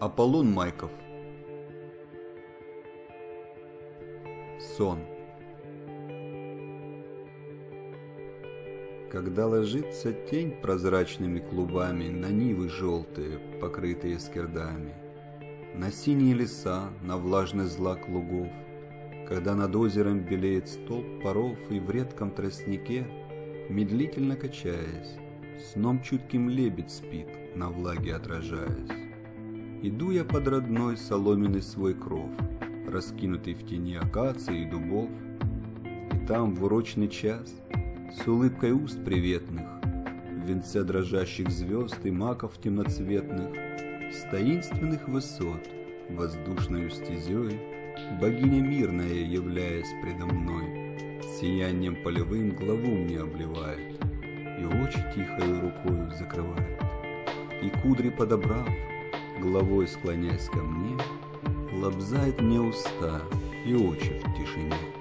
Аполлон Майков Сон Когда ложится тень прозрачными клубами На нивы желтые, покрытые скирдами, На синие леса, на влажный злак лугов, Когда над озером белеет столб паров И в редком тростнике, медлительно качаясь, Сном чутким лебедь спит, на влаге отражаясь. Иду я под родной соломенный свой кров, Раскинутый в тени акаций и дубов, И там в урочный час, с улыбкой уст приветных, В венце дрожащих звезд и маков темноцветных, С таинственных высот, воздушною стезей, Богиня мирная, являясь предо мной, Сиянием полевым главу мне обливает — и очи тихою рукою закрывает. И кудри подобрав, головой склоняясь ко мне, лобзает мне уста и очи в тишине.